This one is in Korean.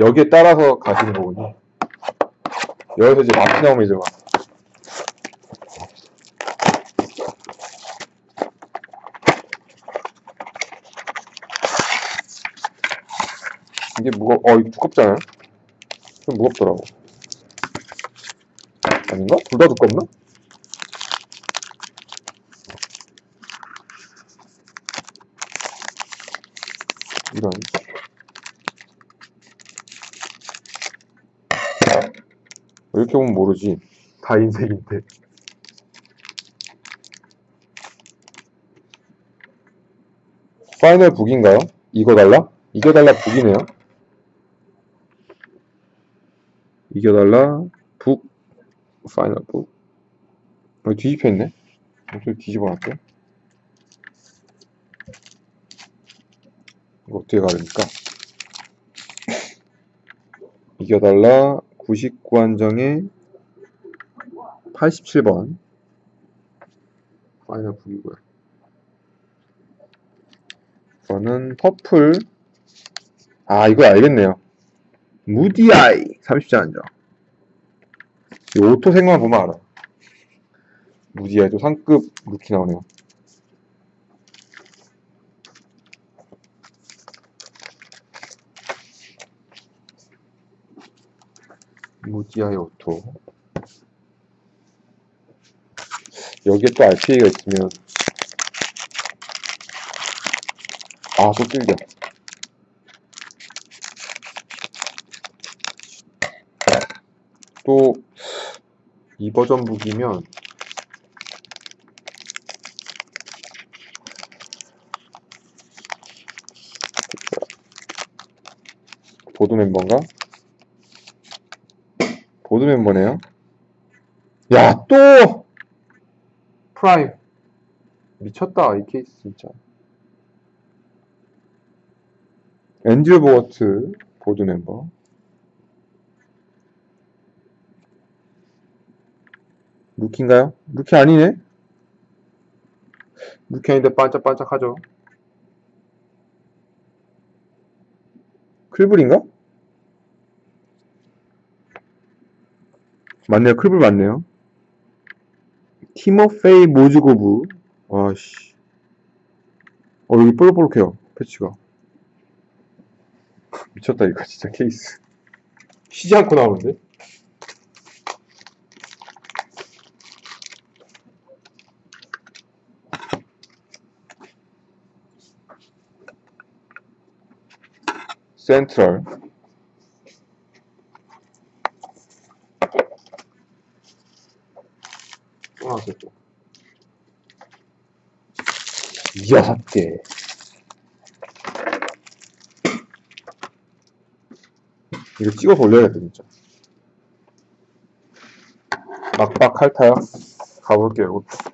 여기에 따라서 가시는 거군요. 여기서 이제 마피 나오면 이제 막 이게 무거, 어, 이거 두껍잖아요? 좀 무겁더라고. 아닌가? 둘 다 두껍나? 이런. 이렇게 보면 모르지. 다 흰색인데. final book인가요? 이궈달라? 이궈달라 book이네요. 이궈달라 book final book 여기 뒤집혀 있네 좀 뒤집어 놨죠 이거 어떻게 가릅니까 이궈달라 99한정에 87번 final book이고요. 이거는 purple 아 이거 알겠네요. 무디아이 30장 한정. 이 auto 생만 보면 알아. 무디아이도 상급 루키 나오네요 무디아이 오토. 여기에 또 RPA가 있으면. 아또 끌겨 또이 버전 북이면. board member인가? board member네요. 야, 또! prime. 미쳤다, 이 케이스 진짜. 앤드류 보거트 board member. 루키인가요? 루키 아니네? 루키 아닌데 반짝반짝하죠? 클불인가? 맞네요. 클불 맞네요. 티모페이 모즈고브. 아씨. 어, 여기 뽀록뽀록해요. 패치가. 미쳤다, 이거 진짜 케이스. 쉬지 않고 나오는데? 센트럴 또. 여섯 개 이거 찍어서 올려야겠다 진짜? 막박 할타요? 가볼게요 이것도